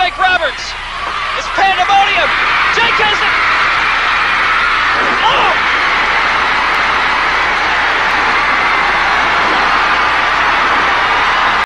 Snake Roberts. is pinned above.